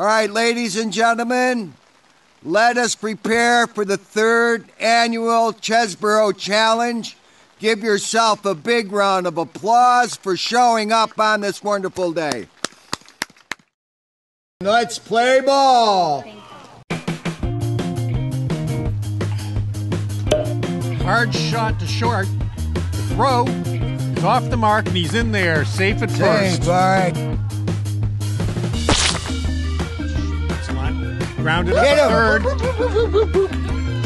All right, ladies and gentlemen, let us prepare for the third annual Chesbro Challenge. Give yourself a big round of applause for showing up on this wonderful day. Let's play ball. Hard shot to short. The throw is off the mark and he's in there, safe at first. Safe, all right. Grounded up to him. third.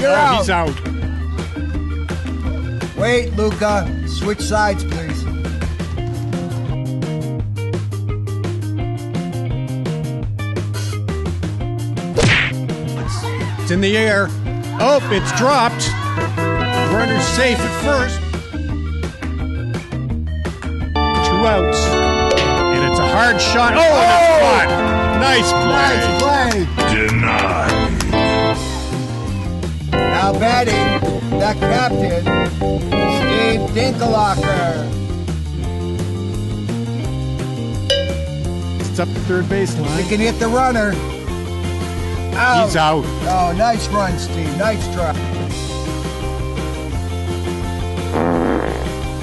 You're Oh, out. he's out. Wait, Luca. Switch sides, please. It's in the air. Oh, it's dropped. Runner's safe at first. Two outs. And it's a hard shot. Oh, and it's oh! caught. Nice play. Nice play. Denied. Now batting, the captain, Steve Dinkelocker. It's up the third You baseline. can hit the runner. Out. He's out. Oh, nice run, Steve. Nice try.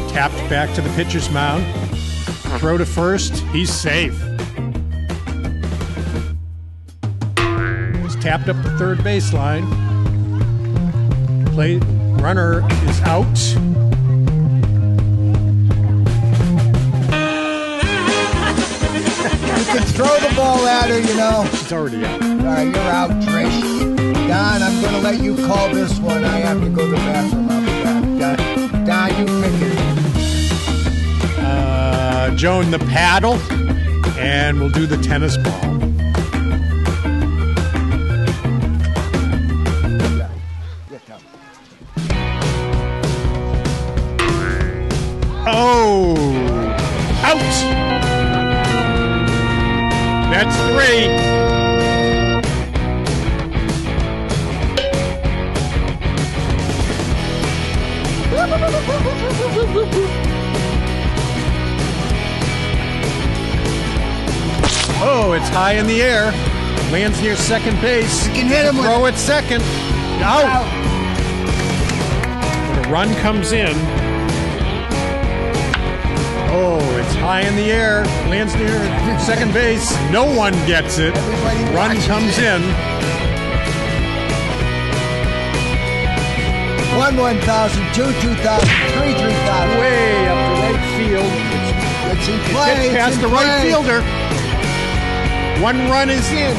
Tapped back to the pitcher's mound. Throw to first. He's safe. Tapped up the third baseline. Play runner is out. You can throw the ball at her, you know. She's already out. All right, you're out, Trish. Don, I'm going to let you call this one. I have to go to the bathroom. I'll be back. Don, Don you pick it. Uh, Joan the paddle, and we'll do the tennis ball. Out. That's three. Oh, it's high in the air. Lands near second base. You can hit him Throw it second. Out. The run comes in. Oh, it's high in the air. Lands near second base. No one gets it. Everybody Run comes it. in. One 1,000, two 2,000, three 3,000. Way up to right field. In It play. past the right fielder. One run is in.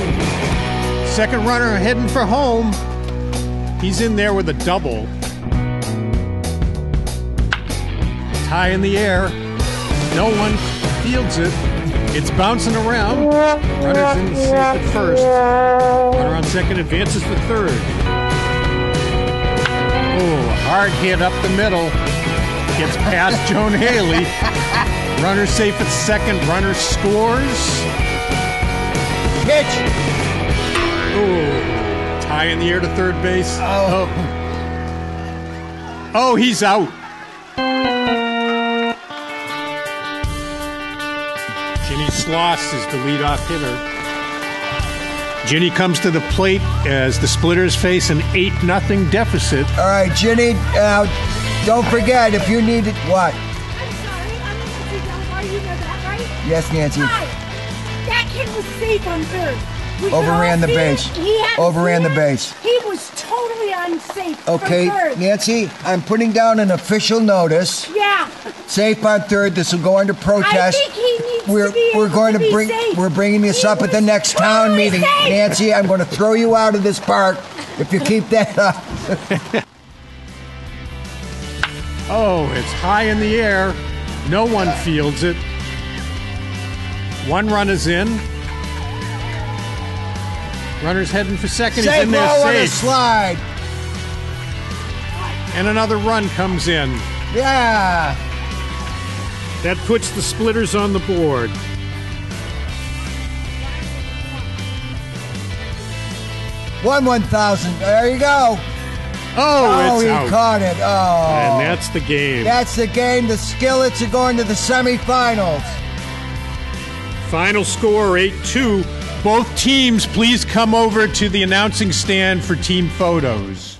Second runner heading for home. He's in there with a double. It's high in the air. No one fields it. It's bouncing around. Runner's in safe at first. Runner on second advances to third. Oh, hard hit up the middle. Gets past Joan Haley. Runner safe at second. Runner scores. Pitch. Ooh, tie in the air to third base. Oh. Oh, oh he's out. Ginny Sloss is the leadoff hitter. Ginny comes to the plate as the Splitters face an 8 0 deficit. All right, Ginny, uh, don't forget if you need it. What? I'm sorry, I'm not sure you know that, right? Yes, Nancy. Hi. That kid was safe on third. We could Overran all the see it. base. He Overran the base. He was totally unsafe. Okay, from third. Nancy, I'm putting down an official notice. Yeah. Safe on third. This will go under I protest. think he needs we're to be we're able going to to, bring safe. we're bringing this He up at the was next town meeting. safe. Nancy, I'm going to throw you out of this park if you keep that up. Oh, it's high in the air. No one fields it. One run is in. Runner's heading for second. He's in there roll on a slide. And another run comes in. Yeah. That puts the Splitters on the board. One one thousand. There you go. Oh, Oh, he out. caught it. Oh. And that's the game. That's the game. The Skillets are going to the semifinals. Final score 8 2. Both teams, please come over to the announcing stand for team photos.